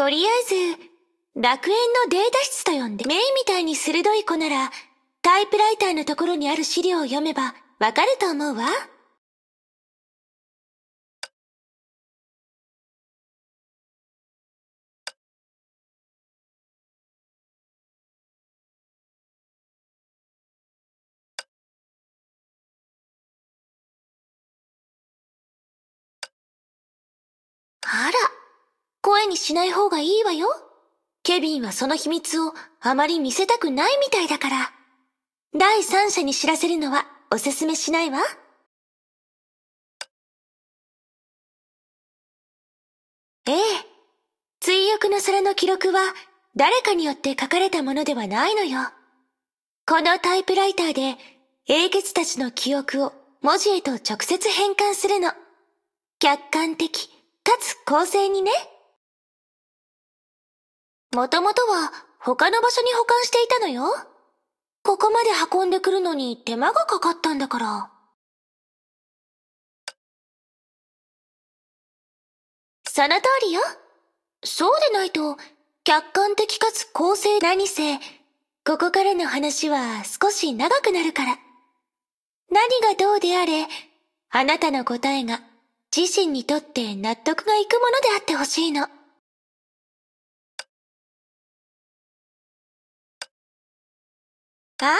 とりあえず、楽園のデータ室と呼んで、メイみたいに鋭い子なら、タイプライターのところにある資料を読めばわかると思うわ。声にしない方がいいわよ。ケビンはその秘密をあまり見せたくないみたいだから。第三者に知らせるのはおすすめしないわ。ええ。追憶の空の記録は誰かによって書かれたものではないのよ。このタイプライターで英傑たちの記憶を文字へと直接変換するの。客観的、かつ公正にね。もともとは他の場所に保管していたのよ。ここまで運んでくるのに手間がかかったんだから。その通りよ。そうでないと、客観的かつ公正何せ、ここからの話は少し長くなるから。何がどうであれ、あなたの答えが自身にとって納得がいくものであってほしいの。ああ、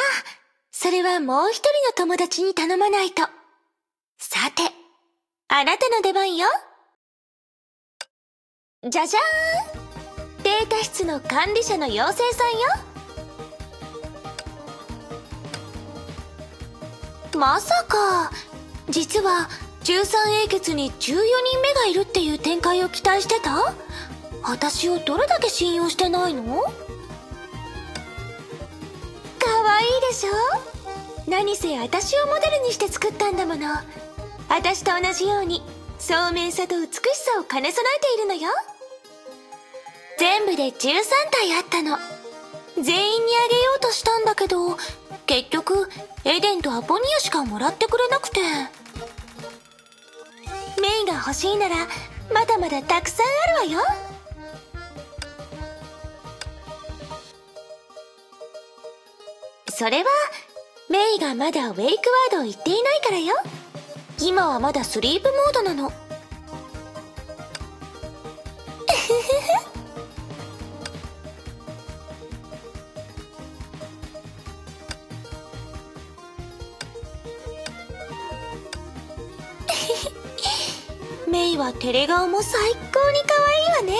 それはもう一人の友達に頼まないと。さて、あなたの出番よ。じゃじゃーんデータ室の管理者の妖精さんよ。まさか、実は13英傑に14人目がいるっていう展開を期待してた？私をどれだけ信用してないの？愛いでしょ？何せ私をモデルにして作ったんだもの。私と同じように聡明さと美しさを兼ね備えているのよ。全部で13体あったの。全員にあげようとしたんだけど結局エデンとアポニアしかもらってくれなくて。メイが欲しいならまだまだたくさんあるわよ。それは、メイがまだウェイクワードを言っていないからよ。今はまだスリープモードなの。メイはテレ顔も最高に可愛いわね。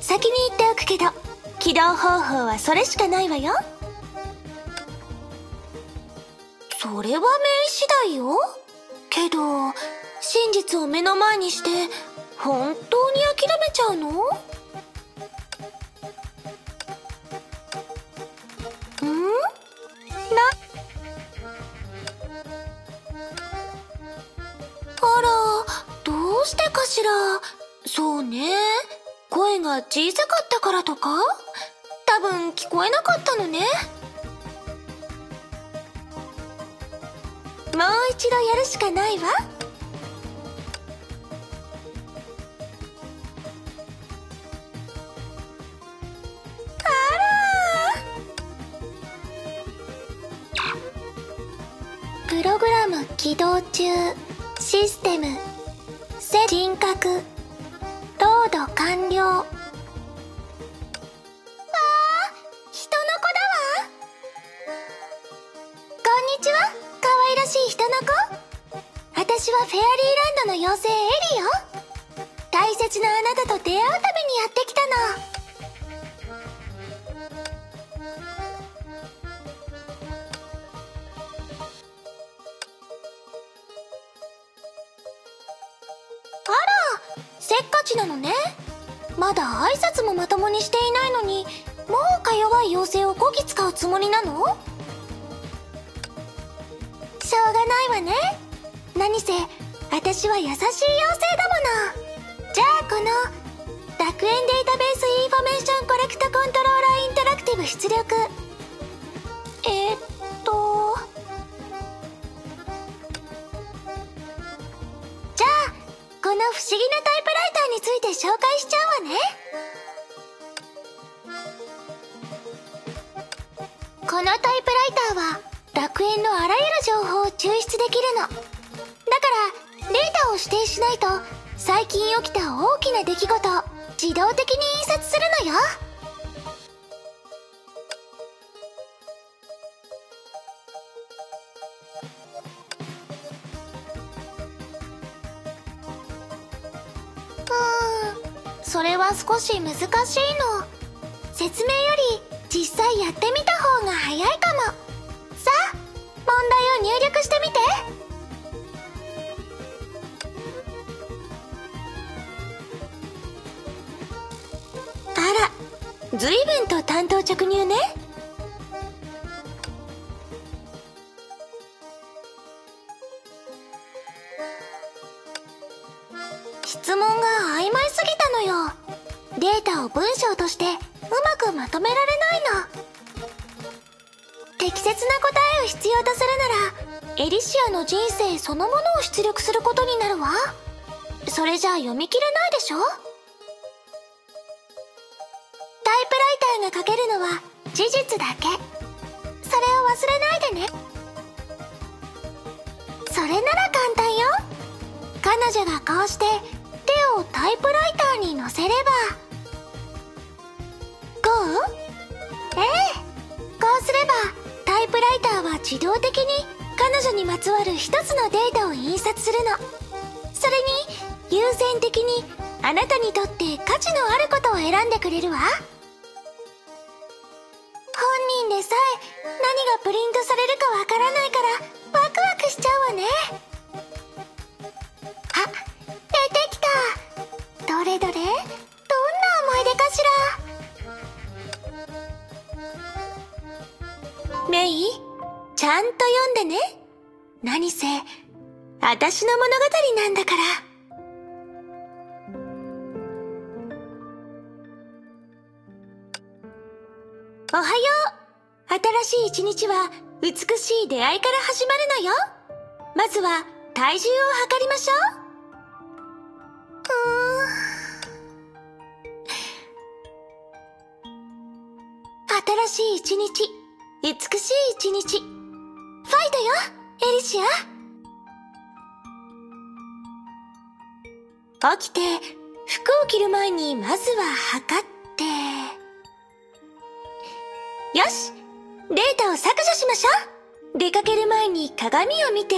先に言っておくけど、起動方法はそれしかないわよ。れは名次第よ。けど、真実を目の前にして、本当に諦めちゃうの？ん？な、あら、どうしてかしら？そうね。声が小さかったからとか？多分聞こえなかったのね。もう一度やるしかないわ。プログラム起動中。システム。人格ロード完了。大切なあなたと出会うためにやってきたの。あらせっかちなのね。まだ挨拶もまともにしていないのにもうか弱い妖精をこき使うつもりなの？しょうがないわね。何せ私は優しい妖精だもの。じゃあこの楽園データベースインフォメーションコレクトコントローラーインタラクティブ出力。えー、っと。じゃあこの不思議なタイプライターについて紹介しちゃうわね。このタイプライターは楽園のあらゆる情報を抽出できるの。だからデータを指定しないと最近起きた大きな出来事自動的に印刷するのよ。うんそれは少し難しいの。説明より実際やってみた方が早いかも。さあ問題を入力してみて。随分と担当着入ね。質問が曖昧すぎたのよ。データを文章としてうまくまとめられないの。適切な答えを必要とするならエリシアの人生そのものを出力することになるわ。それじゃ読み切れないでしょ？イプライターが書けるのは事実だけ。それを忘れないでね。それなら簡単よ。彼女がこうして手をタイプライターに乗せれば。こうええ。こうすればタイプライターは自動的に彼女にまつわる一つのデータを印刷するの。それに優先的にあなたにとって価値のあることを選んでくれるわ。がプリントされるかわからないからワクワクしちゃうわね。あ出てきた。どれどれ？どんな思い出かしら？メイちゃんと読んでね。何せ私の物語なんだから。おはよう。新しい一日は美しい出会いから始まるのよ。まずは体重を測りましょう。う新しい一日美しい一日。ファイトよエリシア。起きて服を着る前にまずは測って。よしデータを削除しましょう。出かける前に鏡を見て。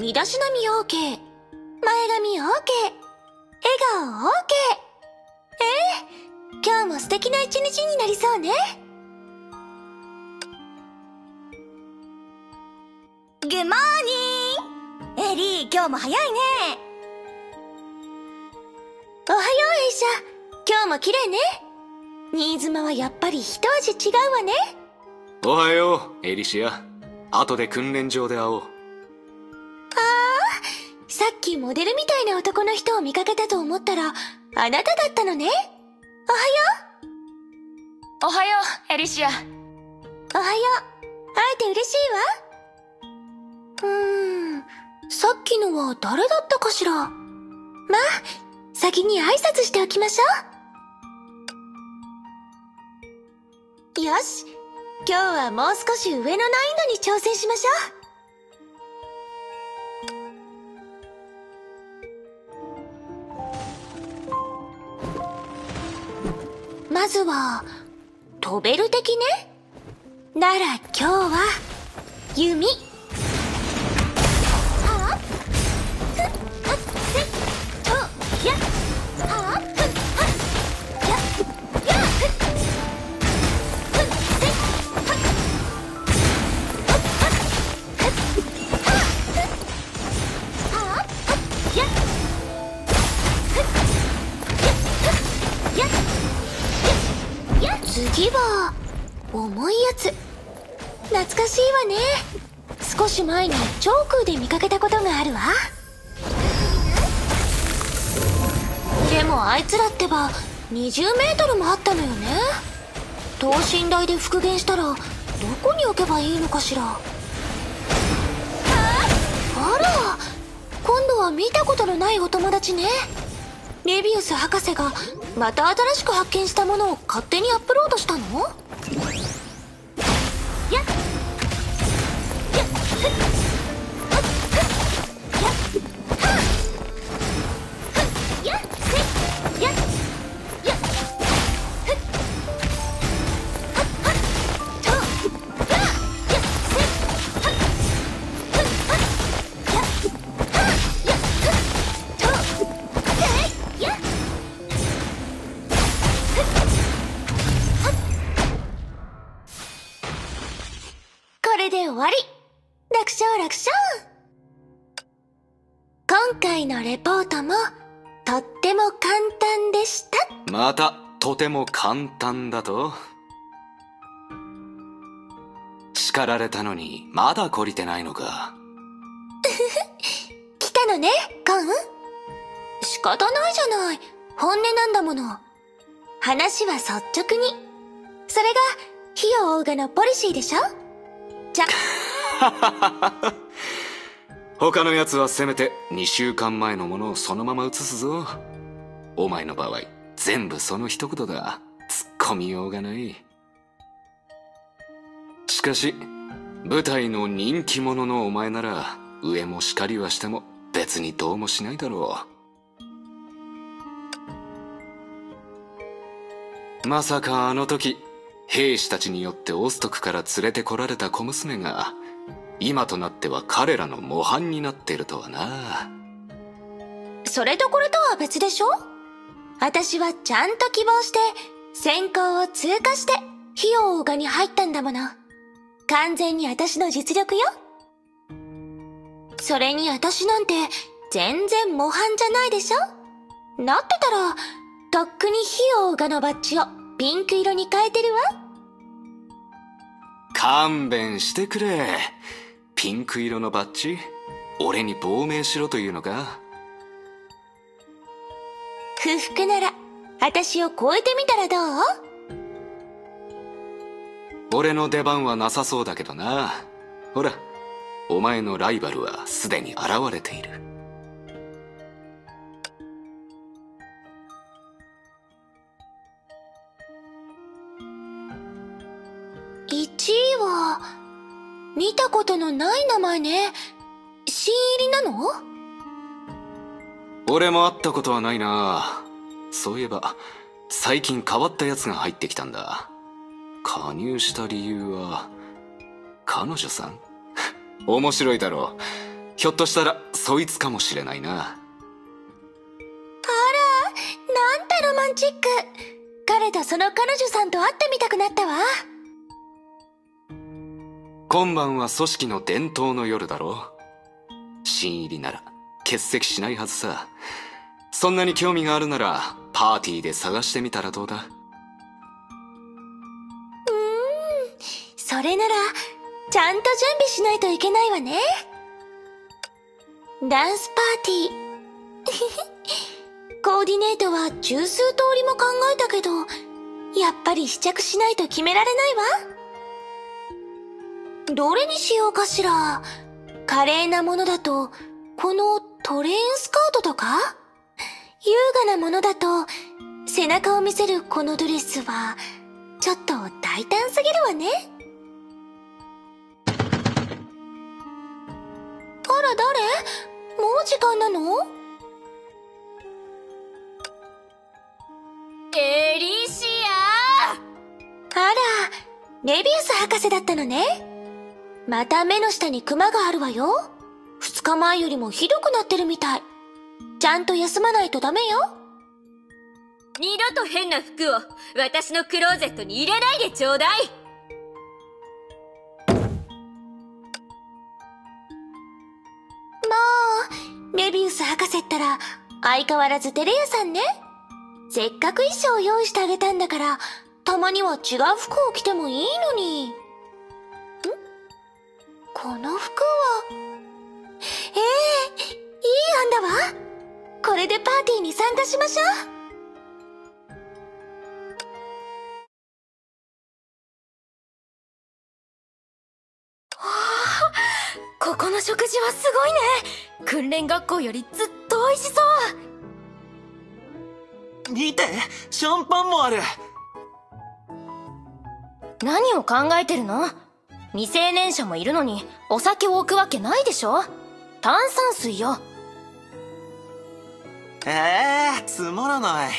身だしなみ OK 前髪 OK 笑顔 OK ええ今日も素敵な一日になりそうね。Good morning エリー、今日も早いね。はようエイシャ今日も綺麗ね。新妻はやっぱり一味違うわね。おはよう、エリシア。後で訓練場で会おう。さっきモデルみたいな男の人を見かけたと思ったらあなただったのね。おはよおはよう、エリシア。うおはよう。会えて嬉しいわ。うーんさっきのは誰だったかしら？まあ先に挨拶しておきましょう。よし。今日はもう少し上の難易度に挑戦しましょう。まずは飛べる的ね？なら今日は弓。しいわね。少し前にチョークで見かけたことがあるわ。でもあいつらってば20メートルもあったのよね。等身大で復元したらどこに置けばいいのかしら。あら今度は見たことのないお友達ね。メビウス博士がまた新しく発見したものを勝手にアップロードしたの？や レポートもとっても簡単でした。またとても簡単だと？叱られたのにまだ懲りてないのか。来たのねコン。仕方ないじゃない。本音なんだもの。話は率直に。それが火を追うがのポリシーでしょ？じゃ 他のやつはせめて2週間前のものをそのまま映すぞ。お前の場合全部その一言だ。突っ込みようがない。しかし舞台の人気者のお前なら上も叱りはしても別にどうもしないだろう。まさかあの時兵士たちによってオストクから連れてこられた小娘が今となっては彼らの模範になっているとはな。それとこれとは別でしょ？私はちゃんと希望して選考を通過して火を追うがに入ったんだもの。完全に私の実力よ。それに私なんて全然模範じゃないでしょ？なってたらとっくに火を追うがのバッジをピンク色に変えてるわ。勘弁してくれピンク色のバッジ？俺に亡命しろというのか？不服なら私を超えてみたらどう？俺の出番はなさそうだけどな。ほらお前のライバルはすでに現れている。1位は見たことのない名前ね。新入りなの？俺も会ったことはないな。そういえば最近変わったやつが入ってきたんだ。加入した理由は彼女さん？面白いだろう。ひょっとしたらそいつかもしれないな。なんてロマンチック。彼とその彼女さんと会ってみたくなったわ今晩は組織の伝統の夜だろ新入りなら欠席しないはずさ。そんなに興味があるならパーティーで探してみたらどうだ？うんそれならちゃんと準備しないといけないわね。ダンスパーティー。コーディネートは十数通りも考えたけどやっぱり試着しないと決められないわ。どれにしようかしら？華麗なものだとこのトレーンスカートとか？優雅なものだと背中を見せるこのドレスはちょっと大胆すぎるわね。あら誰もう時間なの？エリシア！あらメビウス博士だったのねまた目の下にクマがあるわよ。二日前よりもひどくなってるみたい。ちゃんと休まないとダメよ。二度と変な服を私のクローゼットに入れないでちょうだい。もうメビウス博士ったら相変わらずテレ屋さんね。せっかく衣装を用意してあげたんだからたまには違う服を着てもいいのに。んこの服はええいい案だわこれでパーティーに参加しましょう。ここの食事はすごいね。訓練学校よりずっと美味しそう。見てシャンパンもある。何を考えてるの？未成年者もいるのにお酒を置くわけないでしょ？炭酸水よ。ええー、つまらない。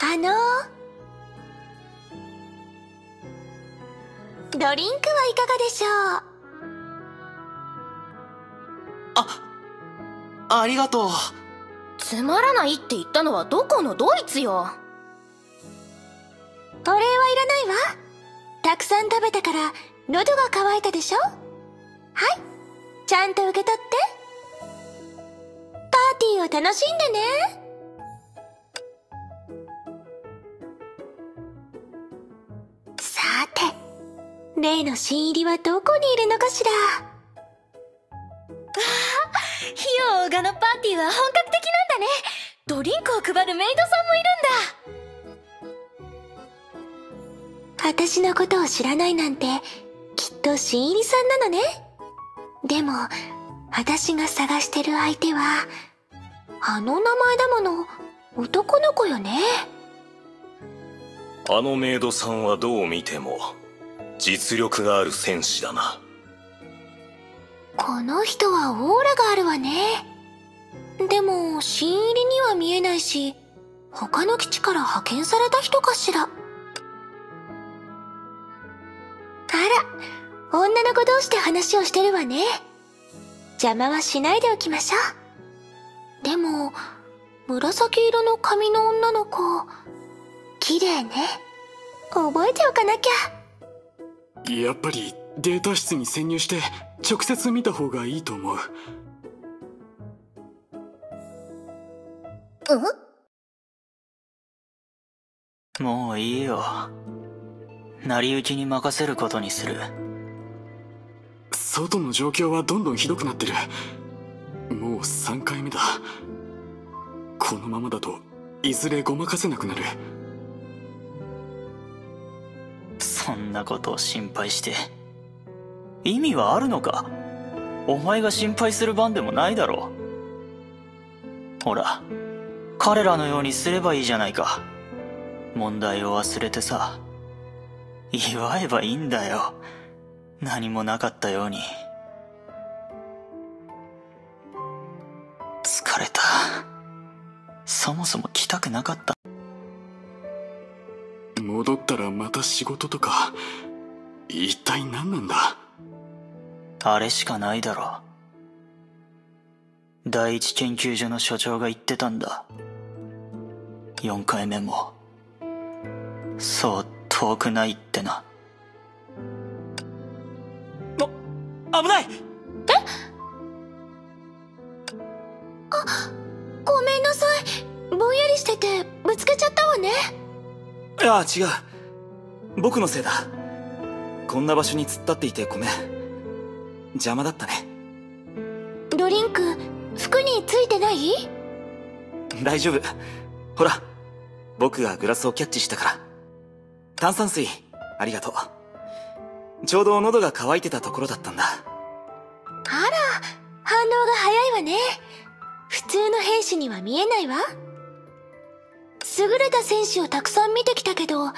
あのドリンクはいかがでしょう？ありがとう。つまらないって言ったのはどこのドイツよ？お礼はいらないわたくさん食べたから喉が渇いたでしょ？はい。ちゃんと受け取って。パーティーを楽しんでね。さて例の新入りはどこにいるのかしら？費用がのパーティーは本格的なんだね。ドリンクを配るメイドさんもいるんだ。私のことを知らないなんてきっと新入りさんなのね。でも私が探してる相手はあの名前だもの男の子よね。あのメイドさんはどう見ても実力がある戦士だな。この人はオーラがあるわね。でも新入りには見えないし他の基地から派遣された人かしら女の子同士で話をしてるわね。邪魔はしないでおきましょう。でも紫色の髪の女の子綺麗ね。覚えておかなきゃ。やっぱりデータ室に潜入して直接見た方がいいと思う。もういいよ。成り行きに任せることにする外の状況はどんどんひどくなってる。もう3回目だ。このままだといずれごまかせなくなる。そんなことを心配して。意味はあるのか？お前が心配する番でもないだろう。ほら彼らのようにすればいいじゃないか。問題を忘れてさ祝えばいいんだよ。何もなかったように。疲れた。そもそも来たくなかった。戻ったらまた仕事とか。一体何なんだ？あれしかないだろ。う第一研究所の所長が言ってたんだ。4回目も。そう遠くないってな危ない！ごめんなさい。ぼんやりしててぶつけちゃったわね。いや違う。僕のせいだ。こんな場所に突っ立っていてごめん。邪魔だったね。ドリンク服についてない？大丈夫。ほら。僕がグラスをキャッチしたから。炭酸水ありがとうちょうど喉が渇いてたところだったんだ。あら反応が早いわね。普通の兵士には見えないわ。優れた選手をたくさん見てきたけど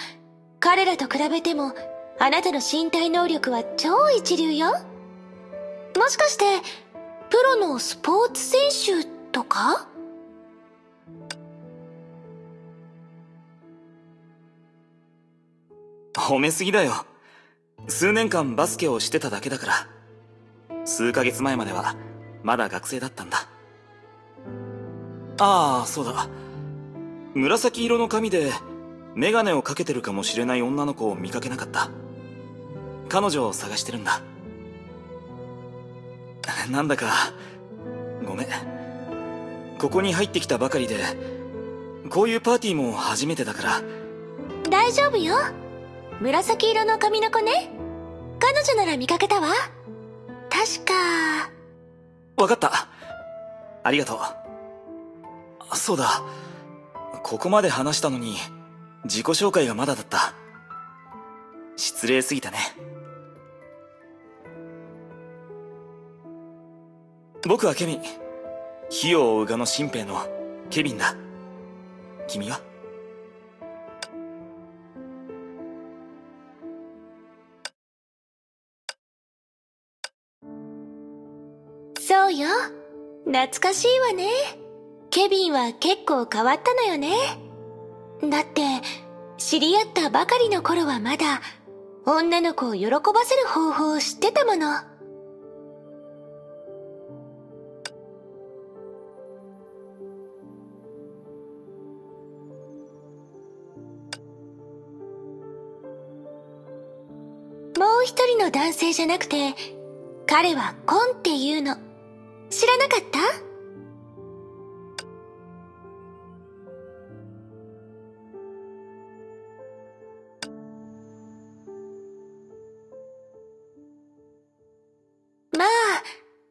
彼らと比べてもあなたの身体能力は超一流よ。もしかしてプロのスポーツ選手とか？褒めすぎだよ数年間バスケをしてただけだから数ヶ月前まではまだ学生だったんだ。ああそうだ。紫色の髪でメガネをかけてるかもしれない女の子を見かけなかった。彼女を探してるんだ。なんだかごめん。ここに入ってきたばかりでこういうパーティーも初めてだから。大丈夫よ。紫色の髪の子ね。彼女なら見かけたわ。確か。わかった。ありがとう。そうだ。ここまで話したのに自己紹介がまだだった。失礼すぎたね。僕はケミ火を追うがの新兵のケビンだ。君は？よ。懐かしいわね。ケビンは結構変わったのよね。だって知り合ったばかりの頃はまだ女の子を喜ばせる方法を知ってたもの。もう一人の男性じゃなくて彼はコンっていうの。知らなかった？まあ、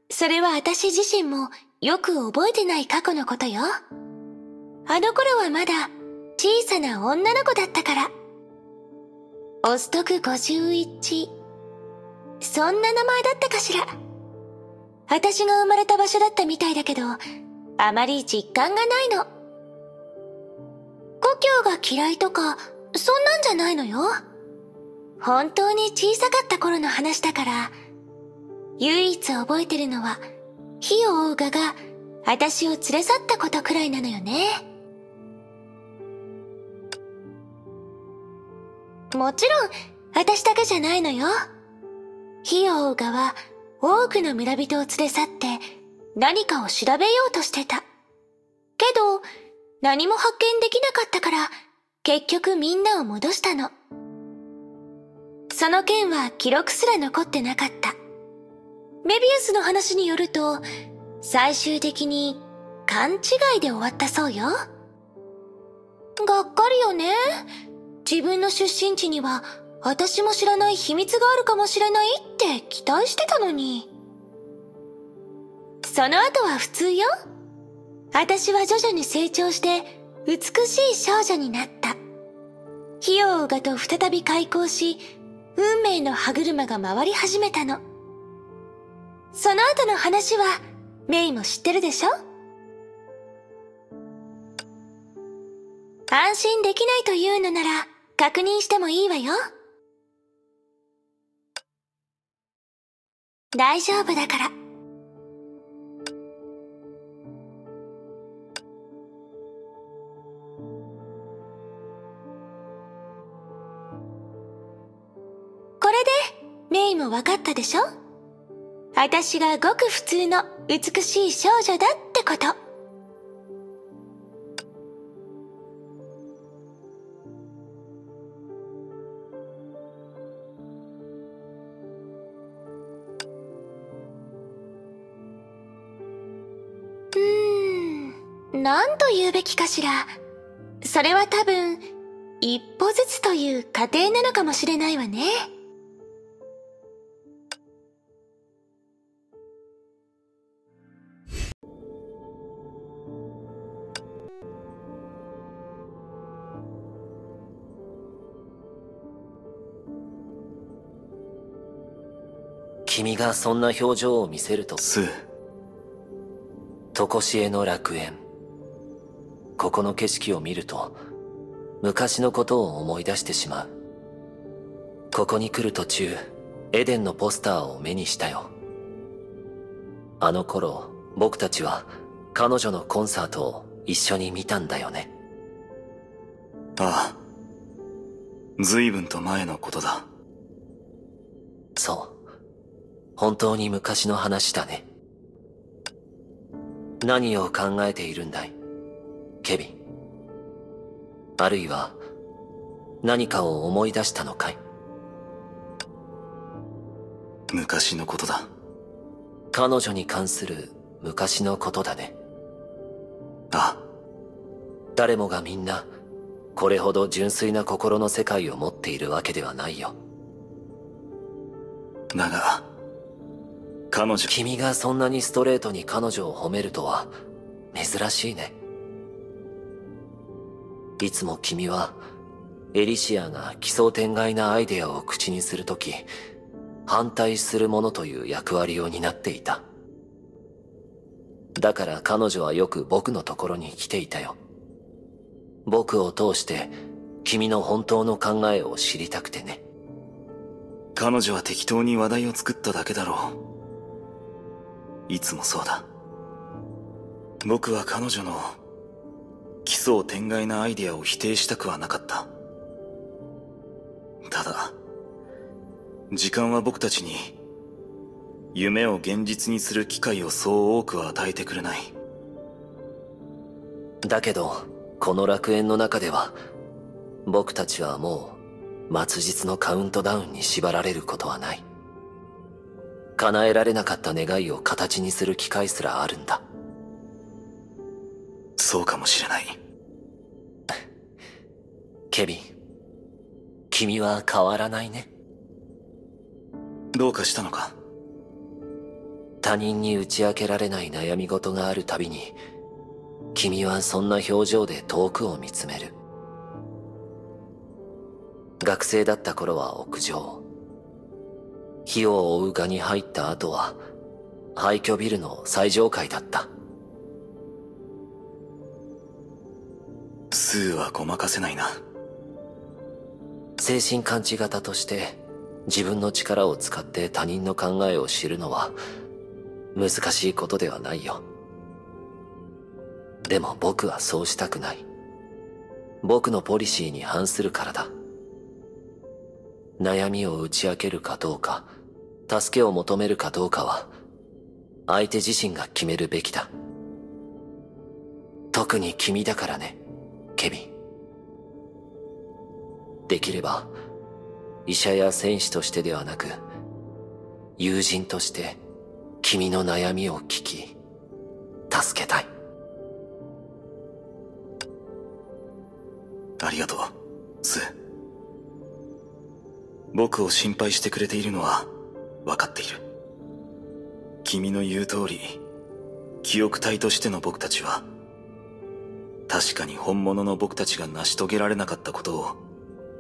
それは私自身もよく覚えてない過去のことよ。あの頃はまだ小さな女の子だったから。オストク51。そんな名前だったかしら。私が生まれた場所だったみたいだけど、あまり実感がないの。故郷が嫌いとか、そんなんじゃないのよ。本当に小さかった頃の話だから、唯一覚えてるのは、火を追うガが私を連れ去ったことくらいなのよね。もちろん、私だけじゃないのよ。火を追うガは多くの村人を連れ去って何かを調べようとしてた。けど、何も発見できなかったから、結局みんなを戻したの。その件は記録すら残ってなかった。メビウスの話によると、最終的に勘違いで終わったそうよ。がっかりよね。自分の出身地には私も知らない秘密があるかもしれないって期待してたのに。その後は普通よ。私は徐々に成長して美しい少女になった。費用がと再び開口し、運命の歯車が回り始めたの。その後の話は、メイも知ってるでしょ？安心できないというのなら、確認してもいいわよ。大丈夫だから。これで、メイも分かったでしょ？私がごく普通の美しい少女だってこと。なんと言うべきかしら。それは多分、一歩ずつという過程なのかもしれないわね。君がそんな表情を見せるとスー常しえの楽園ここの景色を見ると昔のことを思い出してしまう。ここに来る途中エデンのポスターを目にしたよ。あの頃僕たちは彼女のコンサートを一緒に見たんだよね。ああ。随分と前のことだ。そう。本当に昔の話だね。何を考えているんだい？ケビン。あるいは何かを思い出したのかい？昔のことだ。彼女に関する昔のことだね。あ。誰もがみんなこれほど純粋な心の世界を持っているわけではないよ。だが彼女君がそんなにストレートに彼女を褒めるとは珍しいねいつも君はエリシアが奇想天外なアイデアを口にするとき反対する者という役割を担っていただから彼女はよく僕のところに来ていたよ。僕を通して君の本当の考えを知りたくてね。彼女は適当に話題を作っただけだろう。いつもそうだ。僕は彼女の奇想天外なアイデアを否定したくはなかった。ただ、時間は僕たちに夢を現実にする機会をそう多くは与えてくれない。だけど、この楽園の中では、僕たちはもう末日のカウントダウンに縛られることはない。叶えられなかった願いを形にする機会すらあるんだ。そうかもしれない。ケビン、君は変わらないね。どうかしたのか？他人に打ち明けられない悩み事があるたびに、君はそんな表情で遠くを見つめる。学生だった頃は屋上。火を追う蛾に入った後は、廃墟ビルの最上階だった。スーはごまかせないな。精神感知型として自分の力を使って他人の考えを知るのは難しいことではないよ。でも僕はそうしたくない。僕のポリシーに反するからだ。悩みを打ち明けるかどうか、助けを求めるかどうかは、相手自身が決めるべきだ。特に君だからね、ケビン。できれば、医者や戦士としてではなく、友人として君の悩みを聞き、助けたい。ありがとう、ス僕を心配してくれているのは分かっている。君の言う通り、記憶体としての僕たちは、確かに本物の僕たちが成し遂げられなかったことを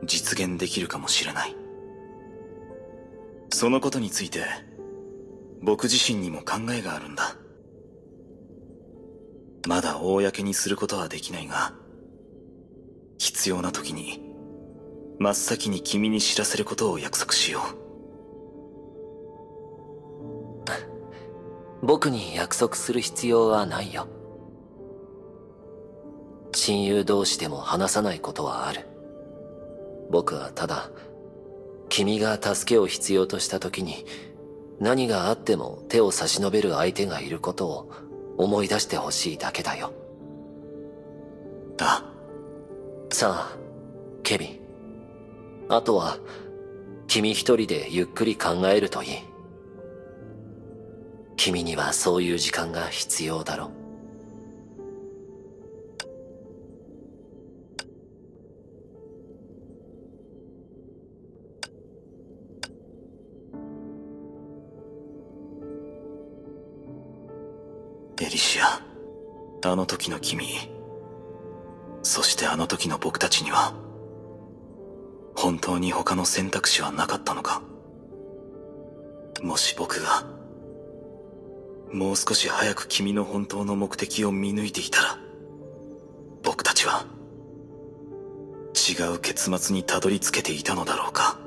実現できるかもしれない。そのことについて、僕自身にも考えがあるんだ。まだ公にすることはできないが、必要な時に、真っ先に君に知らせることを約束しよう。僕に約束する必要はないよ。親友同士でも話さないことはある。僕はただ、君が助けを必要とした時に、何があっても手を差し伸べる相手がいることを思い出してほしいだけだよ。あさあ、ケビン。あとは、君一人でゆっくり考えるといい。君にはそういう時間が必要だろ。エあの時の君、そしてあの時の僕たちには、本当に他の選択肢はなかったのかもし僕が、もう少し早く君の本当の目的を見抜いていたら、僕たちは、違う結末にたどり着けていたのだろうか。